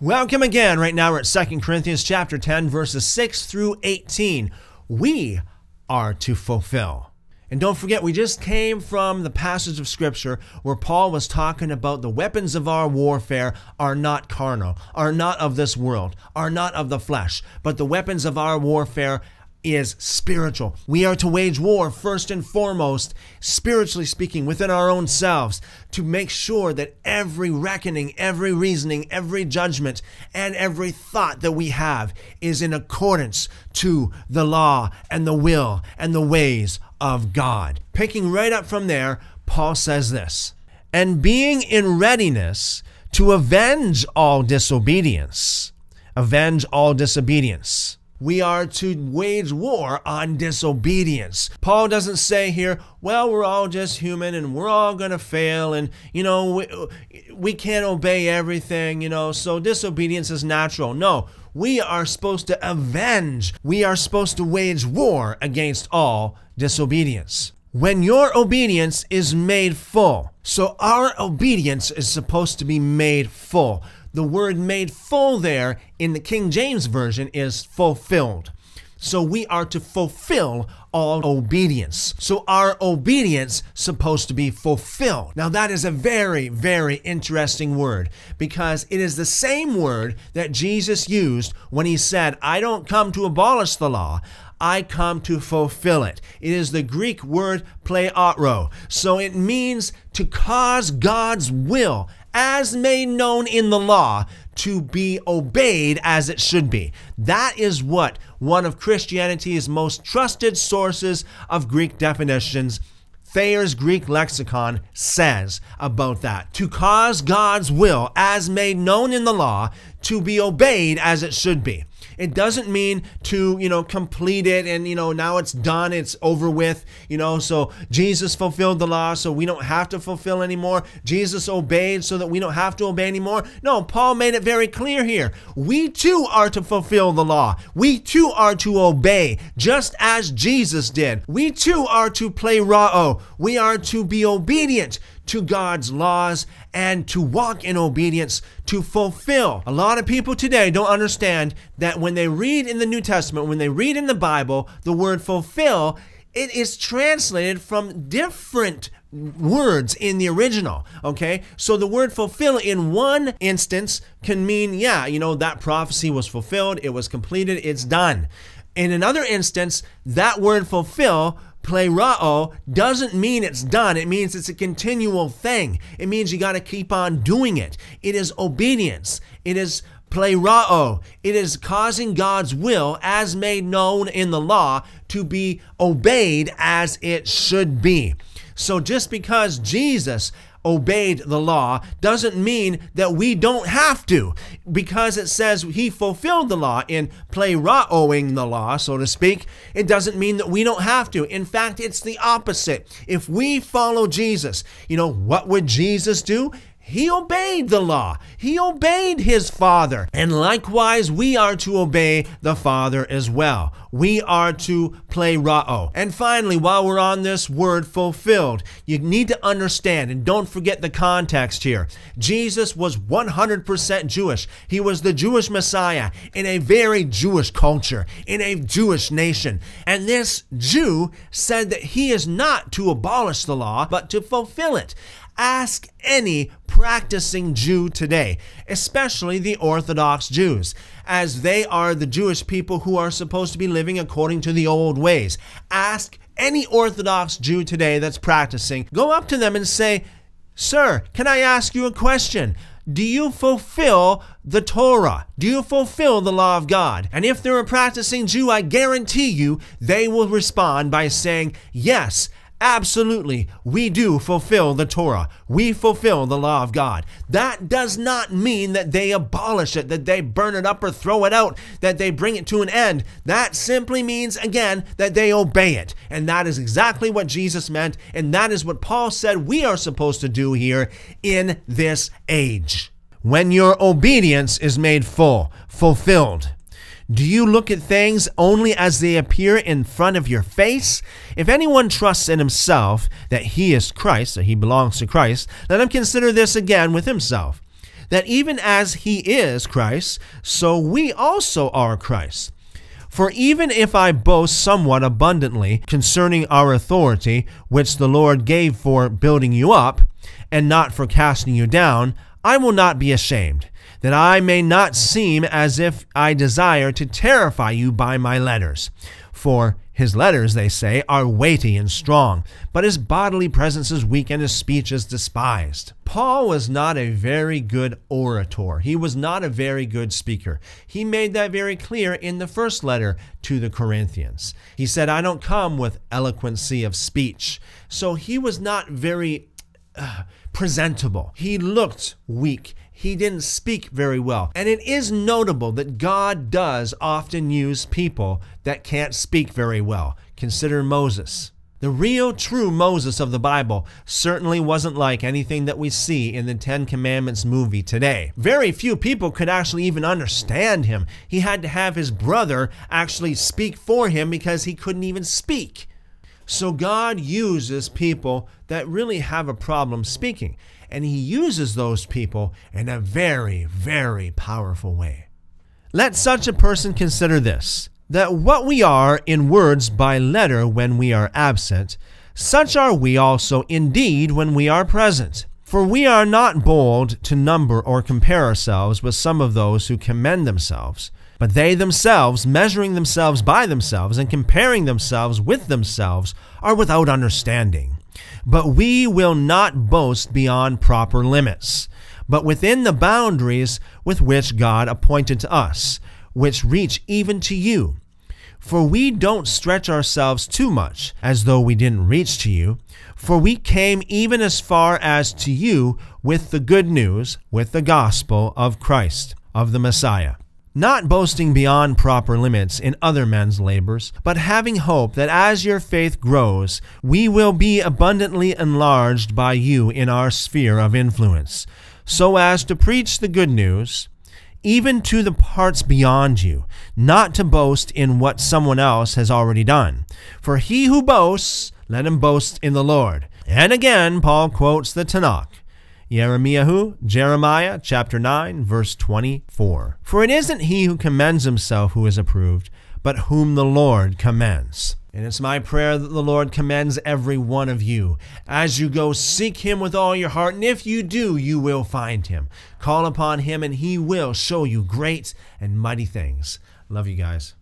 Welcome again. Right now we're at 2 Corinthians chapter 10 verses 6 through 18. We are to fulfill. And don't forget, we just came from the passage of Scripture where Paul was talking about the weapons of our warfare are not carnal, are not of this world, are not of the flesh, but the weapons of our warfare is spiritual. We are to wage war first and foremost, spiritually speaking, within our own selves, to make sure that every reckoning, every reasoning, every judgment, and every thought that we have is in accordance to the law and the will and the ways of God. Picking right up from there, Paul says this and being in readiness to avenge all disobedience. Avenge all disobedience we are to wage war on disobedience. Paul doesn't say here, well, we're all just human and we're all going to fail and, you know, we, we can't obey everything, you know, so disobedience is natural. No, we are supposed to avenge, we are supposed to wage war against all disobedience. When your obedience is made full, so our obedience is supposed to be made full the word made full there in the King James Version is fulfilled. So we are to fulfill all obedience. So our obedience supposed to be fulfilled. Now that is a very very interesting word because it is the same word that Jesus used when he said, "I don't come to abolish the law, I come to fulfill it." It is the Greek word pleroo. So it means to cause God's will as made known in the law to be obeyed as it should be. That is what one of Christianity's most trusted sources of Greek definitions Thayer's Greek lexicon says about that. To cause God's will, as made known in the law, to be obeyed as it should be. It doesn't mean to, you know, complete it and, you know, now it's done, it's over with, you know, so Jesus fulfilled the law, so we don't have to fulfill anymore. Jesus obeyed so that we don't have to obey anymore. No, Paul made it very clear here. We too are to fulfill the law. We too are to obey, just as Jesus did. We too are to pleroo. Oh, we are to be obedient to God's laws and to walk in obedience to fulfill. A lot of people today don't understand that when they read in the New Testament, when they read in the Bible, the word fulfill, it is translated from different words in the original. Okay, so the word fulfill in one instance can mean, yeah, you know, that prophecy was fulfilled, it was completed, it's done. In another instance, that word fulfill pleroo doesn't mean it's done. It means it's a continual thing. It means you got to keep on doing it. It is obedience. It is pleroo. It is causing God's will, as made known in the law, to be obeyed as it should be. So just because Jesus obeyed the law doesn't mean that we don't have to because it says he fulfilled the law in plerooing the law so to speak it doesn't mean that we don't have to in fact it's the opposite if we follow jesus you know what would jesus do he obeyed the law. He obeyed his Father. And likewise, we are to obey the Father as well. We are to pleroo. And finally, while we're on this word fulfilled, you need to understand and don't forget the context here. Jesus was 100% Jewish. He was the Jewish Messiah in a very Jewish culture, in a Jewish nation. And this Jew said that he is not to abolish the law, but to fulfill it. Ask any practicing Jew today, especially the Orthodox Jews, as they are the Jewish people who are supposed to be living according to the ways. Ask any Orthodox Jew today that's practicing, go up to them and say, Sir, can I ask you a question? Do you fulfill the Torah? Do you fulfill the law of God? And if they're a practicing Jew, I guarantee you they will respond by saying, Yes, Absolutely, we do fulfill the Torah. We fulfill the law of God. That does not mean that they abolish it, that they burn it up or throw it out, that they bring it to an end. That simply means, again, that they obey it. And that is exactly what Jesus meant. And that is what Paul said we are supposed to do here in this age. When your obedience is made full, fulfilled, do you look at things only as they appear in front of your face? If anyone trusts in himself that he is Christ, that he belongs to Christ, let him consider this again with himself. that even as he is Christ, so we also are Christ. For even if I boast somewhat abundantly concerning our authority, which the Lord gave for building you up, and not for casting you down, I will not be ashamed, that I may not seem as if I desire to terrify you by my letters. For his letters, they say, are weighty and strong, but his bodily presence is weak and his speech is despised. Paul was not a very good orator. He was not a very good speaker. He made that very clear in the first letter to the Corinthians. He said, I don't come with eloquency of speech. So he was not very uh, presentable. He looked weak he didn't speak very well. And it is notable that God does often use people that can't speak very well. Consider Moses. The real, true Moses of the Bible certainly wasn't like anything that we see in the Ten Commandments movie today. Very few people could actually even understand him. He had to have his brother actually speak for him because he couldn't even speak. So God uses people that really have a problem speaking and he uses those people in a very, very powerful way. Let such a person consider this that what we are in words by letter when we are absent, such are we also indeed when we are present. For we are not bold to number or compare ourselves with some of those who commend themselves, but they themselves, measuring themselves by themselves and comparing themselves with themselves, are without understanding. But we will not boast beyond proper limits, but within the boundaries with which God appointed to us, which reach even to you. For we don't stretch ourselves too much, as though we didn't reach to you, for we came even as far as to you with the good news, with the gospel of Christ, of the Messiah not boasting beyond proper limits in other men's labors, but having hope that as your faith grows, we will be abundantly enlarged by you in our sphere of influence, so as to preach the good news, even to the parts beyond you, not to boast in what someone else has already done. For he who boasts, let him boast in the Lord. And again, Paul quotes the Tanakh. Jeremiah, Jeremiah chapter 9, verse 24. For it isn't he who commends himself who is approved, but whom the Lord commends. And it's my prayer that the Lord commends every one of you as you go seek him with all your heart. And if you do, you will find him. Call upon him, and he will show you great and mighty things. Love you guys.